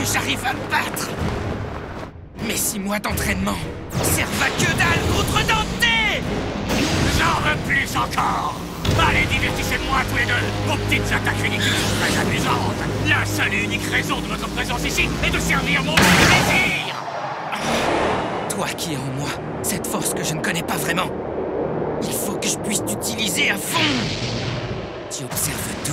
que j'arrive à me battre. Mes six mois d'entraînement servent à que dalle contre Dante. J'en veux plus encore. Allez, divertissez-moi tous les deux. Vos petites attaques ridicules sont très amusantes. La seule et unique raison de votre présence ici est de servir mon plaisir. Toi qui es en moi, cette force que je ne connais pas vraiment, il faut que je puisse t'utiliser à fond. Tu observes tout,